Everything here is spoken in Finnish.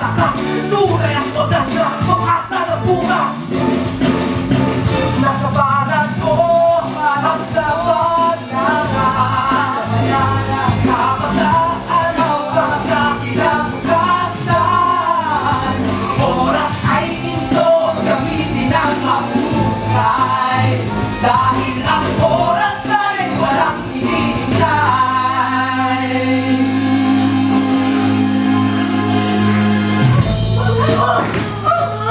takaisin. Tuuleja on tästä